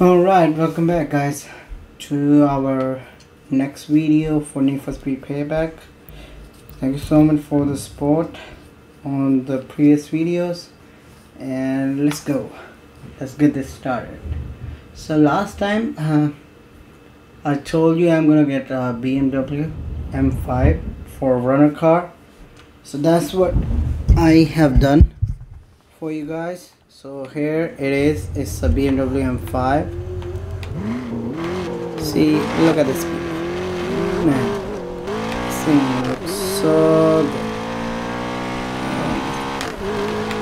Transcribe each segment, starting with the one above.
Alright, welcome back guys to our next video for Need for Speed Payback. Thank you so much for the support on the previous videos and let's go. Let's get this started. So last time uh, I told you I'm gonna get a BMW M5 for a runner car. So that's what I have done for you guys so here it is it's a BMW M5 see look at this man this thing looks so good um,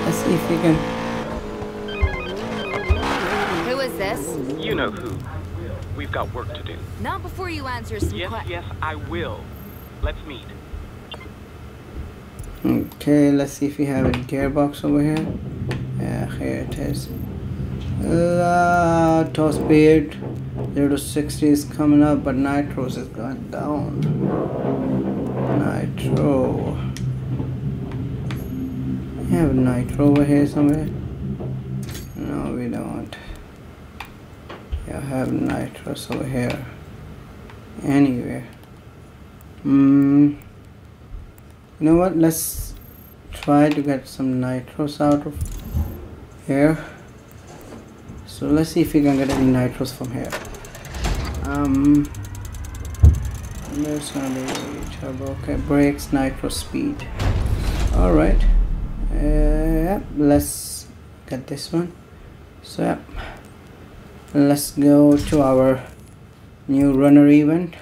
let's see if we can Who is this? You know who. We've got work to do. Not before you answer some Yes, yes, I will. Let's meet. okay let's see if we have a gearbox over here yeah here it is. Uh, top speed 0 to 60 is coming up but nitros is going down. Nitro. We have nitro over here somewhere? No we don't. I have nitros over here. Anywhere. Mm, you know what? Let's try to get some nitros out of here. So let's see if we can get any nitros from here. Um there's gonna be turbo okay brakes nitro speed. All right. Uh, let's get this one. So yep. Let's go to our new runner event.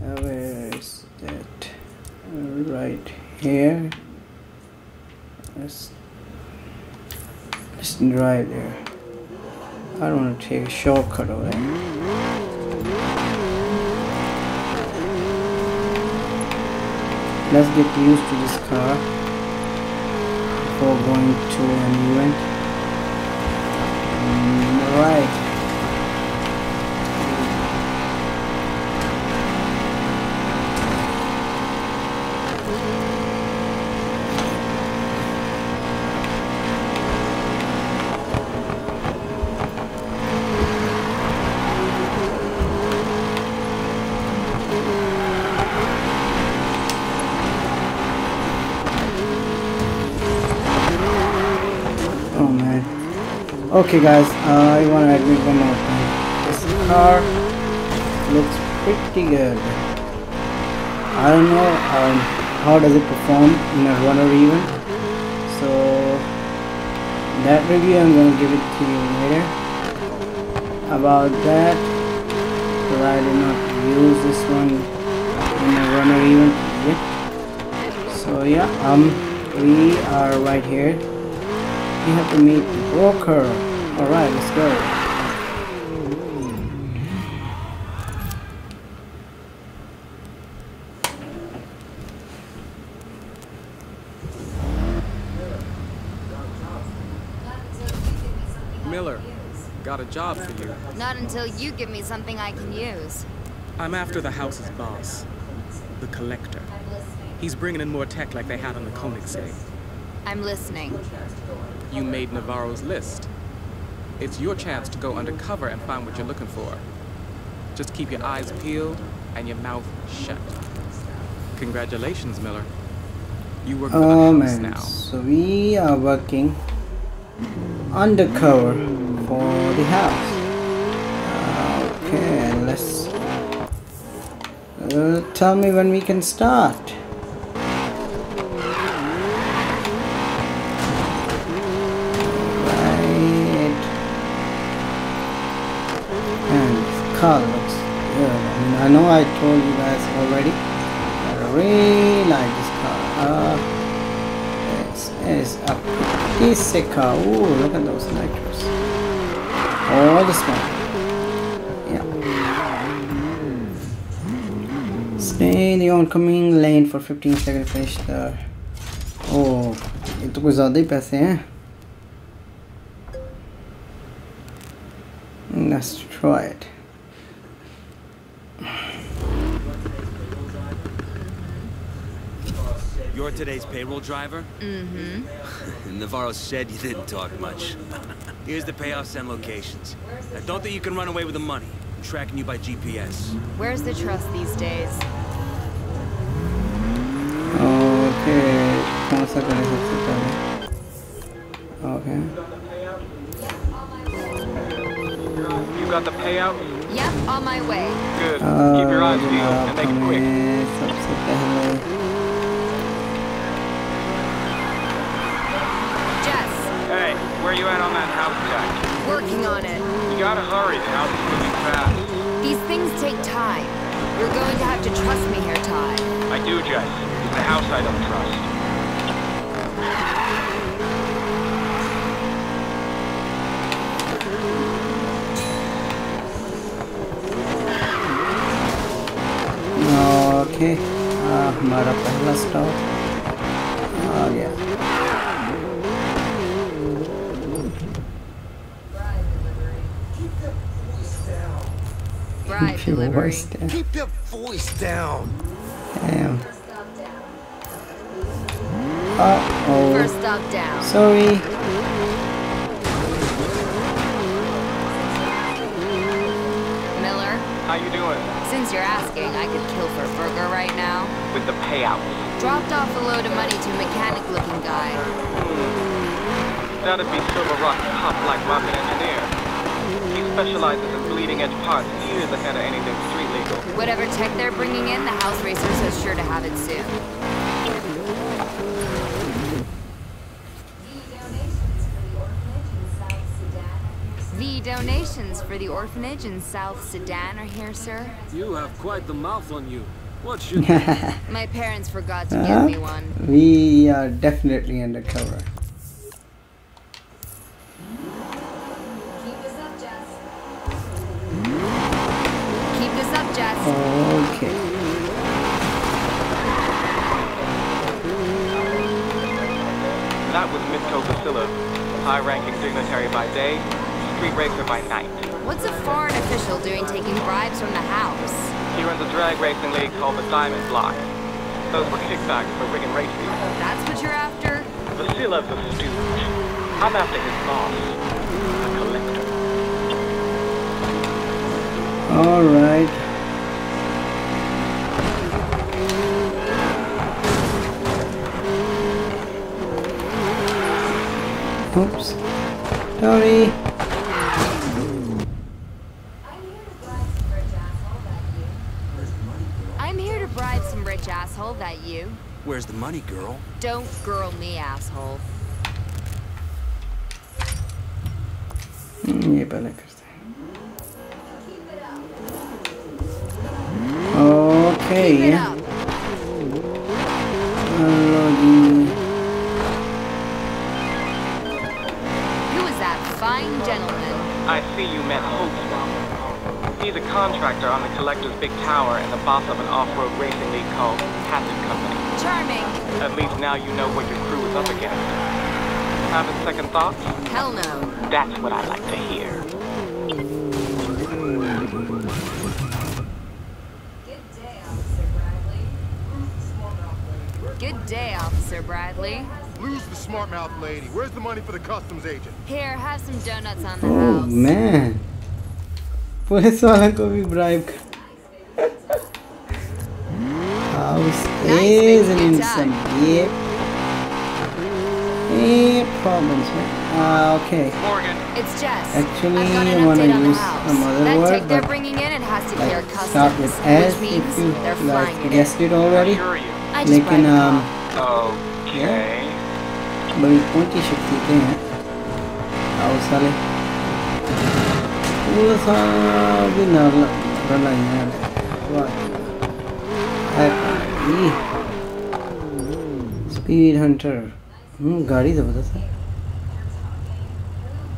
Uh, where is that? Right here. Let's let's drive there. I don't want to take a shortcut over there let's get used to this car before going to an event Mm, right Oh man. Okay guys, uh, I wanna admit one more thing. This car looks pretty good. I don't know um, how does it perform in a runner event. So that review I'm gonna give it to you later. About that, because I did not use this one in a runner event yet. So yeah, um, we are right here we have to meet the broker. Alright, let's go. Miller, got a job for you. Not until you give me something I can use. I'm after the house's boss, the collector. He's bringing in more tech like they had on the Koenigsegg. I'm listening. You made Navarro's list. It's your chance to go undercover and find what you're looking for. Just keep your eyes peeled and your mouth shut. Congratulations, Miller. You work for the Oh house now. so we are working undercover for the house. Okay, let's. Uh, tell me when we can start. Right. And this car looks good. I mean, I know I told you guys already, but I really like this car. Uh, it's, it's a pretty sick car. Ooh, look at those nitros. All the smoke. Yeah. Stay in the oncoming lane for 15 seconds to finish the... Oh, ये तो कुछ ज़्यादा ही पैसे हैं Let's try it. You're today's payroll driver? Mm-hmm. Navarro said you didn't talk much. Here's the payoffs and locations. I don't think you can run away with the money. I'm tracking you by GPS. Where's the trust these days? Okay, Okay. You got the payout? Yep, on my way. Good. Keep your eyes peeled and make it quick. that house jack? working on it. You gotta hurry, the house is moving fast. These things take time. You're going to have to trust me here, Ty. I do, Jess. It's the house I don't trust. Okay आ, हमारा पहला stop आ गया Keep your delivery. voice down. Keep your voice down. Damn. Uh First oh. stop down. Sorry. Miller, How you doing? since you're asking, I could kill for a burger right now. With the payout. Dropped off a load of money to a mechanic-looking guy. That'd be Silver Rock's top-like rocket engineer. He specializes in bleeding-edge parts years ahead of anything street legal. Whatever tech they're bringing in, the House Racers is sure to have it soon. The donations for the orphanage in South Sudan are here, sir. You have quite the mouth on you. What should My parents forgot to Uh-huh. give me one. we are definitely undercover. Diamond Block. Those were kickbacks for rigging races. That's what you're after? Vasilov's the stooge. I'm after his boss, a collector. All right. Oops. Sorry. I'm here to bribe some rich asshole, that you. Where's the money, girl? Don't girl me, asshole. हम्म, ये पहले करते हैं okay Keep Collector's big tower and the boss of an off-road racing league called Captain Company. Charming. At least now you know what your crew is up against. Having second thoughts? Hell no. That's what I like to hear. Good day, Officer Bradley. Lose the smart mouth lady. Where's the money for the customs agent? Here, have some donuts on the oh house. Man police वाला को भी bribe कर House Nice is making in your some time. deep, deep problems, man. Uh, okay. Morgan, It's Jess. Actually, I've got I an wanna update on the use house. some other that word, tech they're but, bringing in, it has to clear Like customs, start with S which means if you they're flying like it guessed in. it already. sure you. I just लेकिन bribed um, Bob. Okay. बड़ी ऊंची शख्सियतें हैं house वाले police वाला भी नरला नरला यार वाह speed Hunter हम्म गाड़ी जबरदस्त है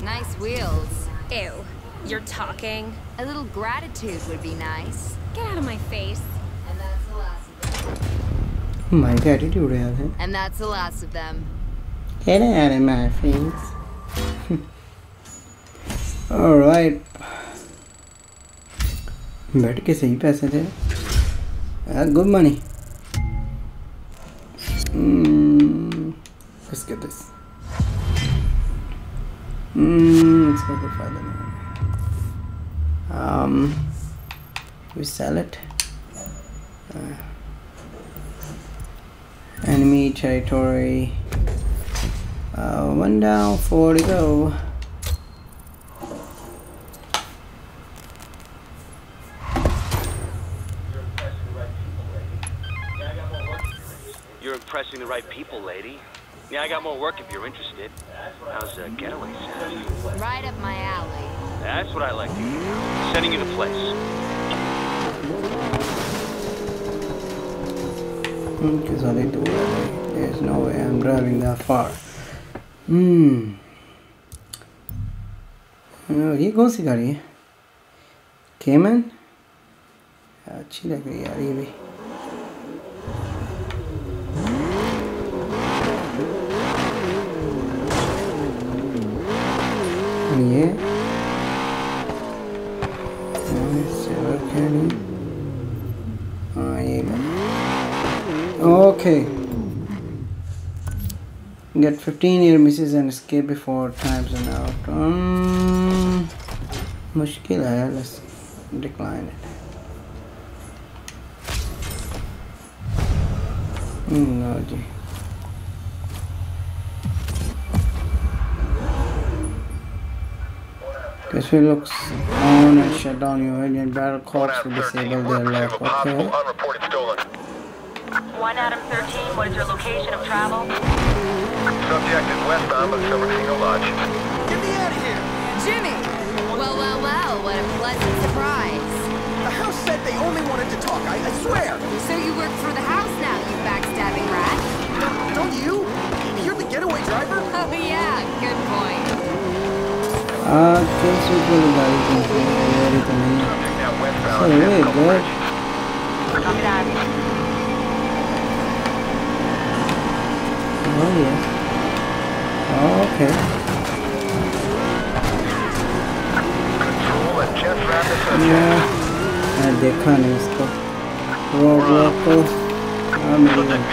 Nice wheels. Ew. You're talking? A little gratitude would be nice. Get out of my face. My का एटीट्यूड है यार है And that's the last of them. Get out of my face. Alright. बैठ के सही पैसे थे good money Mm, let's get this. Mm, let's go to find the Um, we sell it. Uh, enemy territory. Uh, one down, four to go. right people, lady. Yeah, I got more work if you're interested. How's uh, getaway sound? Right up my alley. That's what I like to hear. Sending you to place. Because all they do There's no way I'm driving that far. Hmm. Uh, ये कौन सी गाड़ी है केमन अच्छी लग रही है यार ये भी Okay. Get 15 near misses and escape before times and out. Um, मुश्किल है. Let's decline it. No ji. This will looks on and shut down your Indian battle corps to disable their lock. Okay. Unreported stolen. 1 Adam 13, what is your location of travel? Subject is westbound of Silvertino Lodge. Get me out of here! Jimmy! Well, well, well, what a pleasant surprise. The house said they only wanted to talk, I, I swear! So you work for the house now, you backstabbing rat? Don't, don't you? You're the getaway driver? Oh yeah, good point. Ah, tem super lugar aí dentro, também. Isso é verdade. Oh yeah. Oh, okay. Yeah. And they can't stop. Roboto. I'm leaving.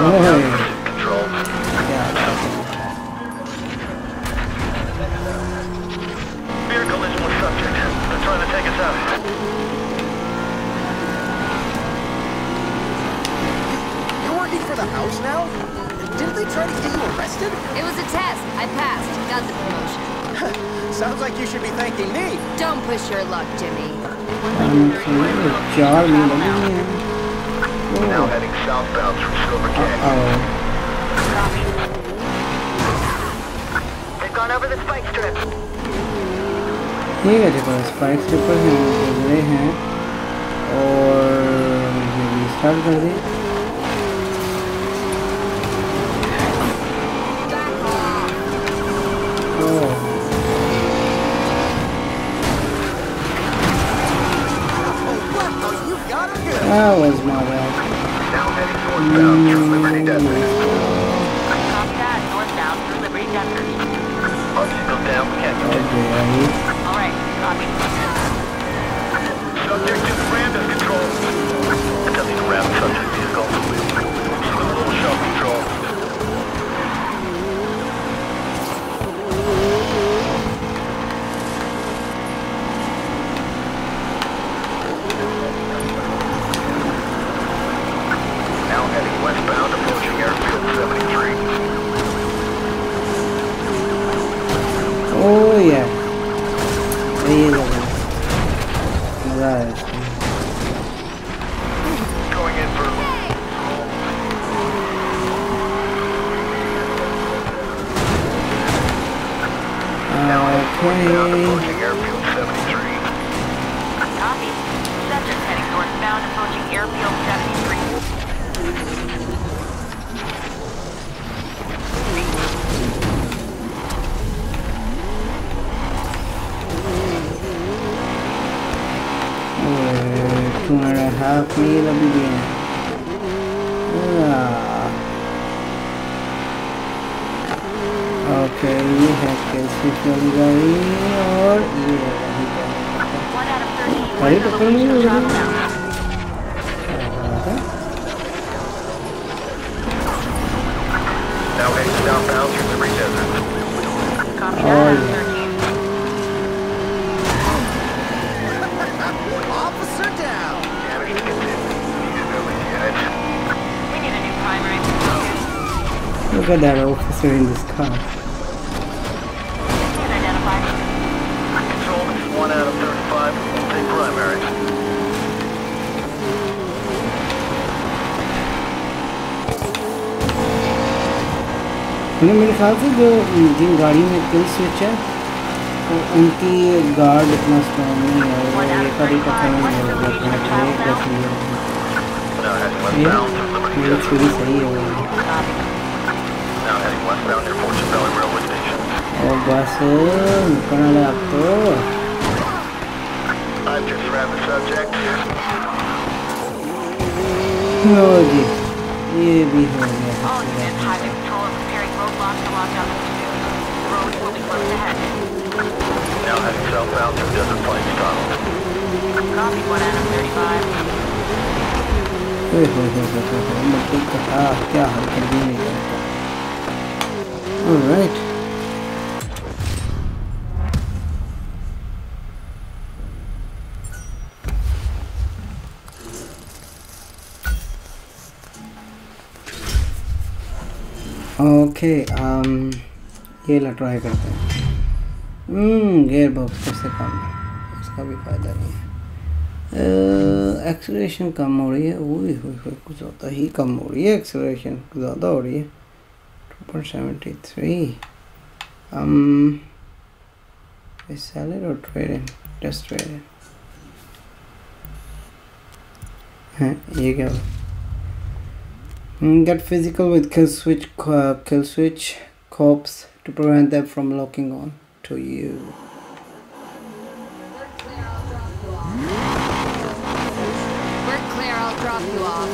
Yeah. We're ठीक है देखो spike stripper हैं गुजरे हैं और ये restart कर दी ओह Oh, wow, you got it good. that was my bad Now heading ये लगा मजा आया इसमें Going in for now heading northbound, okay half मील अभी भी है ओके ये है कैसी वाली गाड़ी और ये गाड़ी पकड़ नहीं Look at that officer in this car. Control, میرے خیال سے جو جن گاڑیوں میں کل سوئچ ہے ان کی گارڈ اتنا اسٹرانگ نہیں ہے اور یہ کبھی پتہ نہیں ہے یہ تھوڑی صحیح ہے just grabbed the subject. लो जी ये भी हो गया All units, highway patrol are preparing okay um, یہ لا ٹرائی کرتے ہیں. Hmm, گیئر باکس سے کم ہے. اس کا بھی فائدہ نہیں ہے. Uh, ایکسلریشن کم ہو رہی ہے. ہوئی ہوئی ہوئی کچھ زیادہ ہی کم ہو رہی ہے. ایکسلریشن زیادہ ہو رہی ہے. ٹو پوائنٹ سیونٹی تھری ہم سیلر اور ٹریڈن ٹیسٹ ٹریڈن ہیں یہ کیا ہوا؟ Get physical with kill switch, uh, kill switch cops to prevent them from locking on to you. We're clear, I'll drop you off.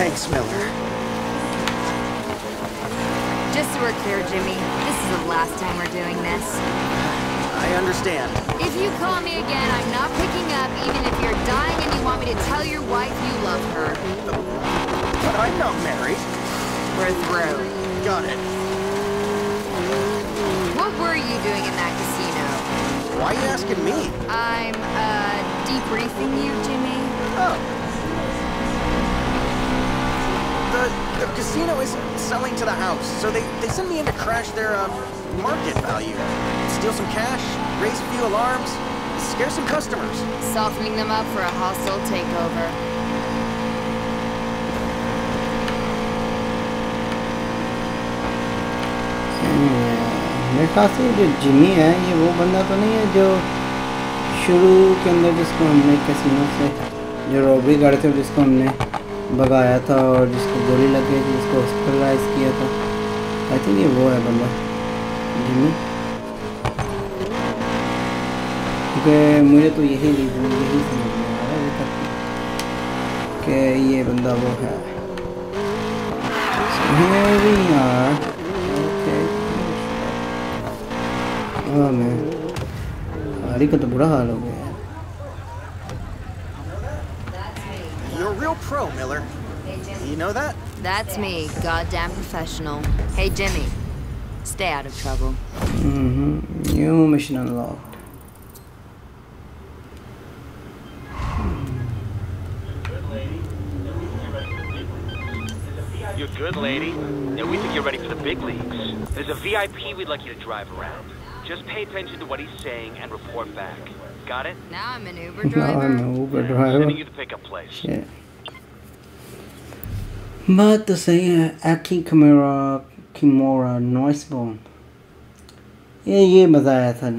Thanks, Miller. Just so we're clear, Jimmy, this is the last time we're doing this. I understand. If you call me again, I'm not picking up, even if you're dying and you want me to tell your wife you love her. I'm not married. We're through. Got it. What were you doing in that casino? Why are you asking me? I'm, uh, debriefing you, Jimmy. Oh. The, the casino isn't selling to the house, so they, they send me in to crash their uh, market value. Steal some cash, raise a few alarms, scare some customers. Softening them up for a hostile takeover. میرے خیال سے جو جمی ہے یہ وہ بندہ تو نہیں ہے جو شروع کے اندر جس کو ہم نے کسینوں سے جو روبری گاڑی تھے جس کو ہم نے بگایا تھا اور جس کو گولی لگ گئی تھی، جس کو ہاسپٹلائز کیا تھا۔ آئی تھنک یہ وہ ہے بندہ۔ جمی کیونکہ مجھے تو یہی ریزن یہی سمجھ میں آ رہا ہے کہ یہ بندہ وہ ہے۔ یار۔ Oh man. गाड़ी का तो बुरा हाल हो गया है You're a real pro, Miller. You know that? That's me, goddamn professional. Hey, Jimmy, stay out of trouble. Mm-hmm. New mission unlocked. You're good, lady. And we think you're ready for the big leagues. There's a VIP we'd like you to drive around. Just pay attention to what he's saying and report back. Got it? Now I'm an Uber Now driver. I'm an Uber Sending driver. you the pickup place. Shit. बात तो सही है एकी camera kimura noise bone ये ये मज़ा आया था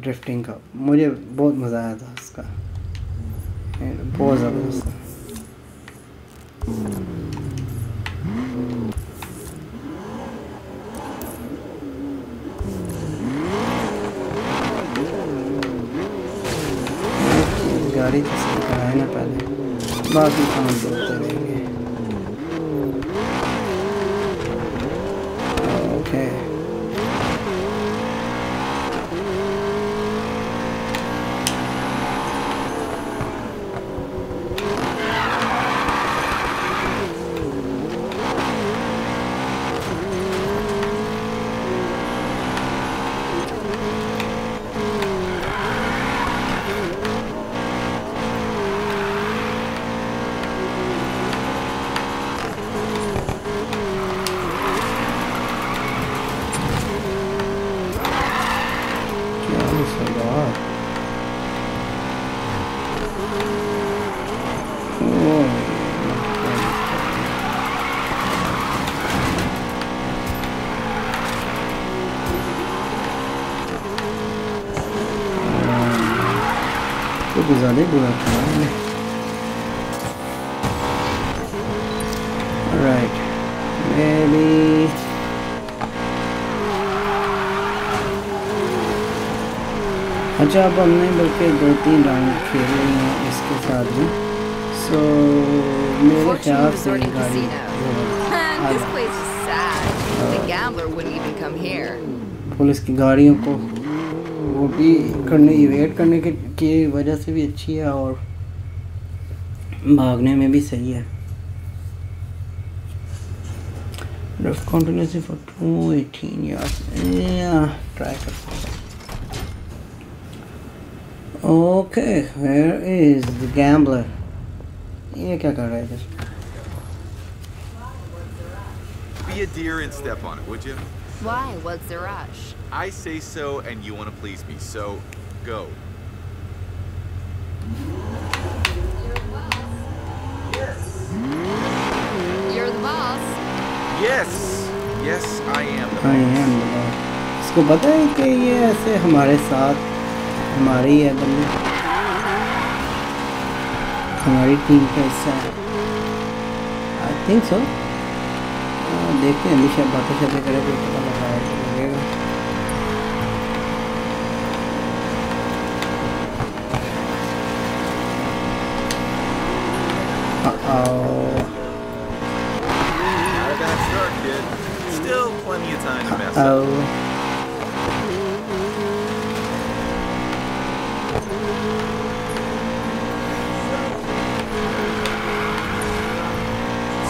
ड्रिफ्टिंग का मुझे बहुत मज़ा आया था उसका ये बहुत ज़बरदस्त گاڑی تو کرائے نا پہلے۔ باقی کام دیکھتے رہیں گے۔ Okay. they blew. Alright. Maybe... اچھا اب ہم نے بلکہ دو تین راؤنڈ کھیل رہے ہیں اس کے ساتھ بھی سو میرے خیال سے گاڑی پولیس کی گاڑیوں کو वो भी करने वेट करने के की वजह से भी अच्छी है और भागने में भी सही है Drift continuously for 218 yards. Yeah, try करते हैं. Okay, where is the gambler? ये क्या कर रहा है इधर? Be a deer and step on it, would you? Why? What's the rush? I say so, and you want to please me, so go. You're the boss. Yes, yes, I am the I am the boss. इसको पता है कि ये ऐसे हमारे साथ हमारी ही है बंदी हमारी टीम का हिस्सा है आई थिंक सो देखते हैं अभी शायद बातें शातें करें तो पता लगा लगेगा up. Oh.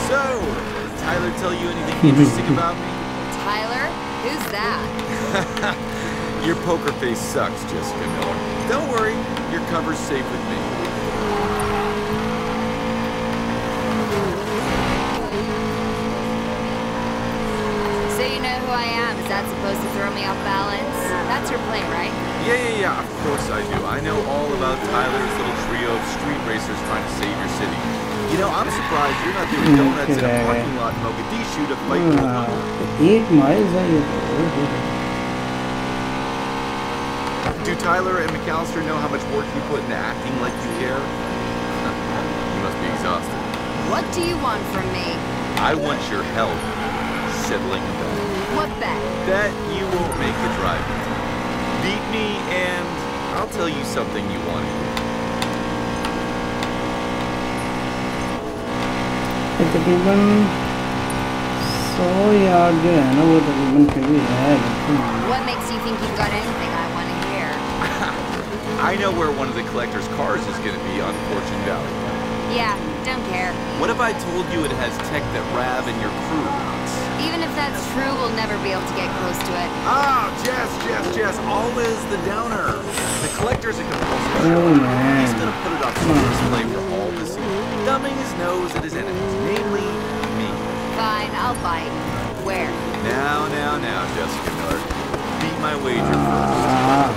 So, Tyler tell you anything interesting about me? Tyler? Who's that? Your poker face sucks, Jessica Miller. Don't worry, your cover's safe with me. So you know who I am. Is that supposed to throw me off balance? That's your plan, right? Yeah, yeah, yeah, of course I do. I know all about Tyler's little trio of street racers trying to save your city. You know, I'm surprised you're not doing donuts in a parking lot in Mogadishu to fight uh, Eight miles I Do Tyler and McAllister know how much work you put into acting like you care? you must be exhausted. What do you want from me? I want your help settling. bet. What bet? Bet you won't make the drive. Beat me and I'll tell you something you want to hear. ये तकरीबन सौ yard जो है ना वो तकरीबन फिर भी है लेकिन What makes you think you've got anything I want to hear? I know where one of the collector's cars is going to be on Fortune Valley. Yeah, don't care. What if I told you it has tech that Rav and your crew wants? Even if that's true, we'll never be able to get close to it. Ah, Jess, Jess, Jess, always the downer. The collector's a compulsive Oh, man. He's gonna put it on full display for all to see, dumbing his nose at his enemies, namely me. Fine, I'll bite. Where? Now, now, now, Jessica Miller. Beat my wager first. हाँ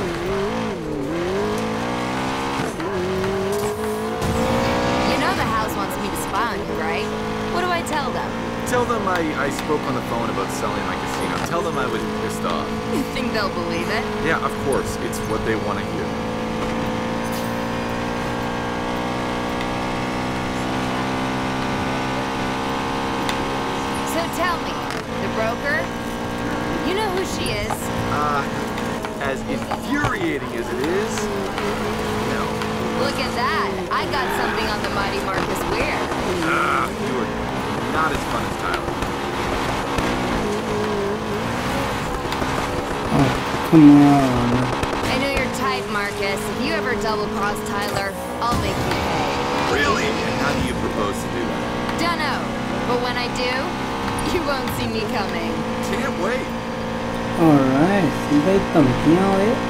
You know the house wants me to spy on you, right? What do I tell them? Tell them I, I spoke on the phone about selling my casino. Tell them I was pissed off. You think they'll believe it? Yeah, of course. It's what they want to hear. So tell me, the broker? You know who she is? Uh, as infuriating as it is, no. Look at that. I got something on the mighty Marcus Weir. Ah, you are not as fun as Tyler. Oh, come on. I know you're tight, Marcus. If you ever double-cross Tyler, I'll make you pay. Really? And how do you propose to do that? Dunno. But when I do, you won't see me coming. Can't wait. Alright, see you later.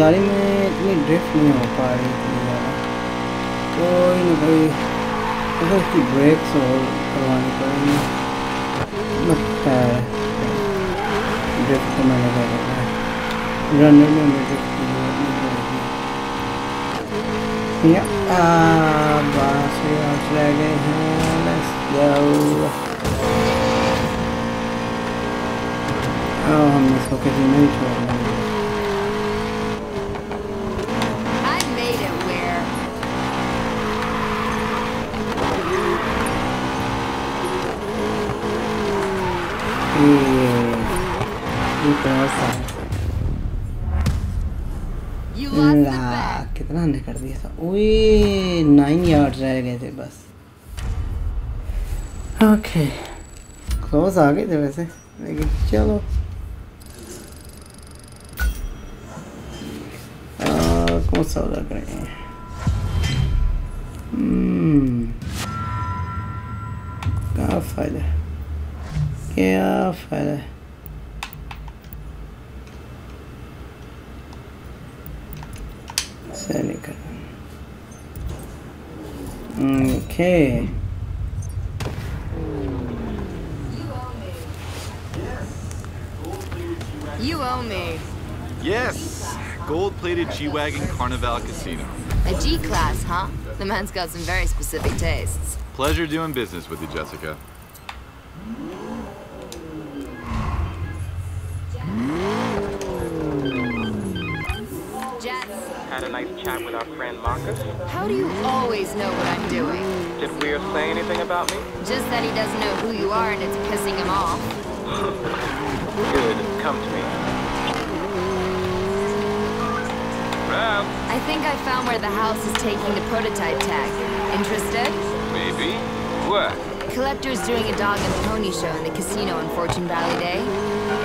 گاڑی میں اتنی drift نہیں ہو پا رہی اتنی زیادہ کوئی نہ کوئی اگر اس کی بریکس اور کروانی پڑیں گی۔ لگتا ہے ڈرفٹ میں لگا رہا ہے۔ رنر میں میں ڈرفٹ نہیں پڑے گی بس چلے گئے ہیں۔ ہم اس کو کسی نہیں چھوڑنا ser. La, ¿Qué tan desperdicio? Uy, 9 yards rehe gaye thay bas. Ok. Close a gaye thay vese. Lekin chalo. کیا فائدہ کیا فائدہ Okay. You owe me. Yes! Gold-plated G-Wagon Carnival Casino. A G-class, huh? The man's got some very specific tastes. Pleasure doing business with you, Jessica. Had a nice chat with our friend Marcus. how do you always know what I'm doing? Did Weir say anything about me? Just that he doesn't know who you are and it's pissing him off. Good. Come to me. I think I found where the house is taking the prototype tag. Interested? maybe. What? Collector's doing a dog and pony show in the casino on Fortune Valley Day.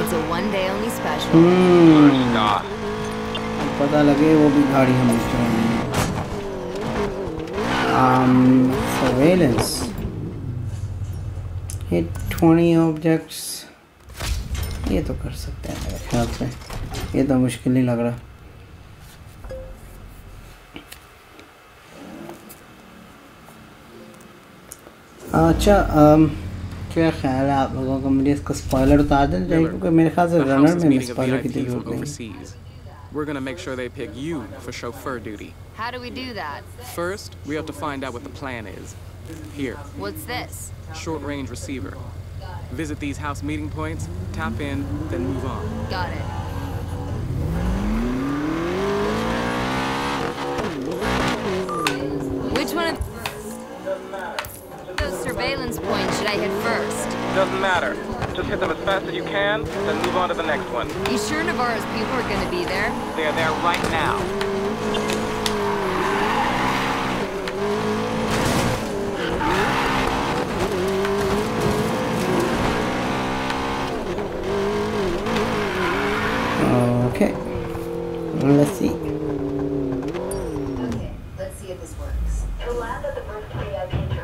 It's a one-day only special. Hmm. پتہ لگے وہ بھی گاڑی ہم نے چلانی ہے surveillance ہٹ ٹھونی objects یہ تو کر سکتے ہیں میرے خیال سے۔ یہ تو مشکل نہیں لگ رہا۔ اچھا کیا خیال ہے آپ لوگوں کا؟ مجھے اس کا اسپوائلر اتار دیں کیونکہ میرے خیال سے رنر میں اسپوائلر کی ضرورت نہیں۔ We're gonna make sure they pick you for chauffeur duty. How do we do that? First, we have to find out what the plan is. Here, What's this? short range receiver. Visit these house meeting points, tap in, then move on. Got it. Which one of those surveillance points should I hit first? Doesn't matter. Just hit them as fast as you can, then move on to the next one. You sure Navarro's people are gonna be there? They're there right now. Okay. Let's see.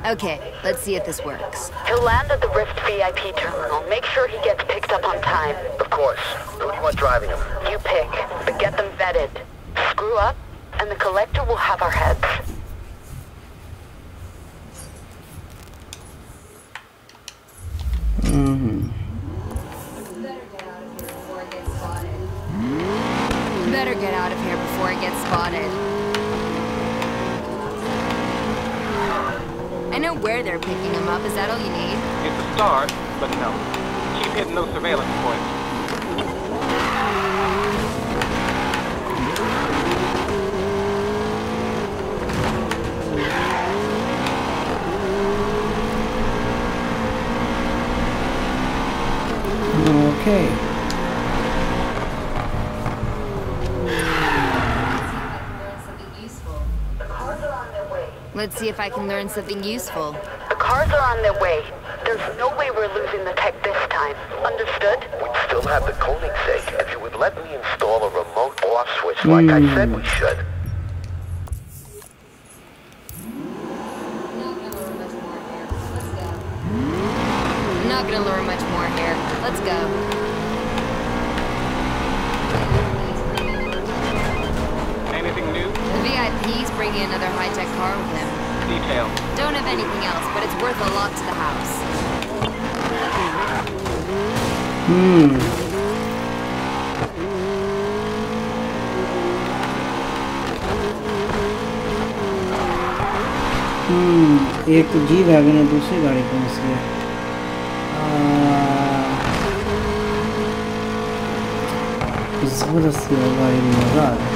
Okay, let's see if this works. To land at the first VIP Okay, let's see if this works. He'll land at the Rift VIP terminal. Make sure he gets picked up on time. Of course. Who do you want driving him? You pick, but get them vetted. Screw up, and the Collector will have our heads. Mm-hmm. Better get out of here before it gets spotted. I know where they're picking him up. Is that all you need? It's a start, but no. Keep hitting those surveillance points. Okay. Let's see if I can learn something useful. The cars are on their way. There's no way we're losing the tech this time. Understood? We'd still have the Koenigsegg if you would let me install a remote off switch like I said we hmm. should. I'm not gonna learn much more here. Let's go. Anything new? The VIP's bringing another high-tech car with him Detail. Don't have anything else, but it's worth a lot to the house. Hmm. हम्म एक तो G wagon है दूसरी गाड़ी कौन सी है आ, जबरदस्ती है गाड़ी में मज़ा आ रहा है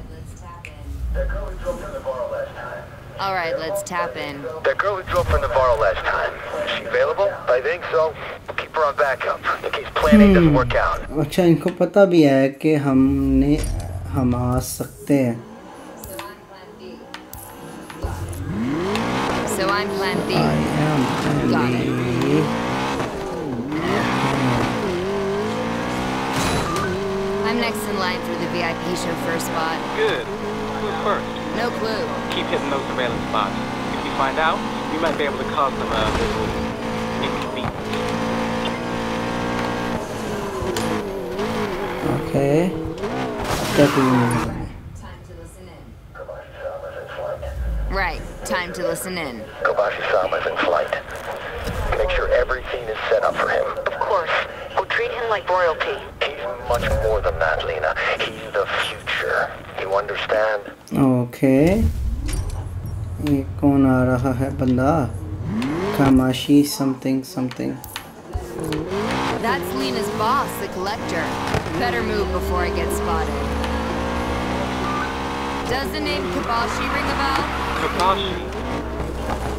let's tap in. That girl we drove from Navarro last time. Is she available? I think so. We'll keep her on backup in case plan A doesn't work out. अच्छा इनको पता भी है कि हमने हम आ सकते हैं So I'm plan B. I am Got it. Andy. I'm next in line for the VIP chauffeur spot. Good. Who's first? No clue. Keep hitting those surveillance spots. If you find out, you might be able to cause them a little inconvenience. Okay. Definitely. Right. Time to listen in. Kobashi-sama is in flight. Make sure everything is set up for him. Of course. We'll treat him like royalty. He's much more than that, Lina. He's the future. You understand? Oh. Okay ये कौन आ रहा है बंदा Kamashi something something. That's Lina's boss, the collector. Better move before I get spotted. Does the name Kobashi ring a bell? Kobashi?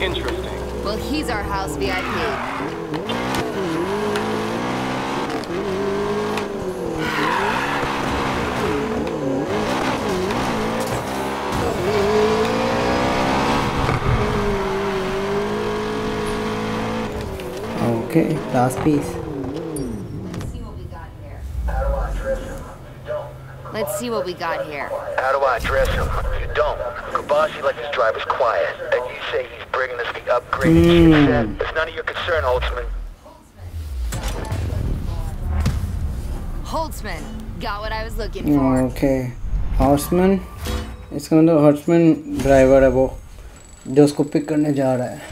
Interesting. Well, he's our house VIP. Okay last piece Let's see what we got here. How do I address him? You don't. Kobashi likes his drivers quiet. And you say he's bringing us the upgraded chipset. It's none of your concern, Holtzman. Holtzman. Got what I was looking for. Okay horseman इसका मतलब horseman driver है वो जो उसको pick करने जा रहा है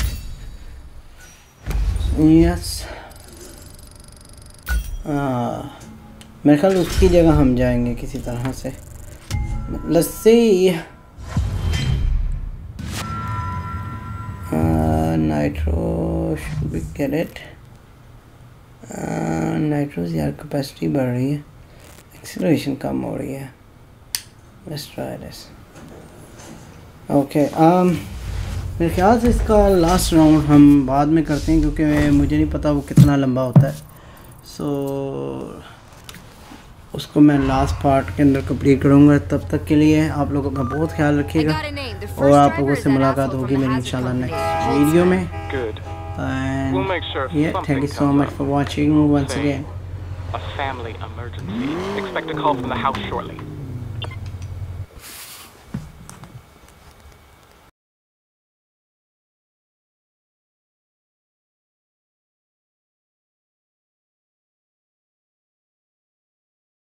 یس میرے خیال اس کی جگہ ہم جائیں گے کسی طرح سے۔ لسی نائٹرو کیرٹ نائٹروز یار کیپیسٹی بڑھ رہی ہے۔ ایکسلریشن کم ہو رہی ہے۔ اوکے میرے خیال سے اس کا لاسٹ راؤنڈ ہم بعد میں کرتے ہیں کیونکہ مجھے نہیں پتا وہ کتنا لمبا ہوتا ہے. سو so, اس کو میں لاسٹ پارٹ کے اندر کمپلیٹ کروں گا. تب تک کے لیے آپ لوگوں کا بہت خیال رکھیے گا. اور آپ لوگوں سے ملاقات ہوگی میری اللہ نیکسٹ ویڈیو میں. Thank you so much for watching once again A family emergency. Expect a call from the house shortly.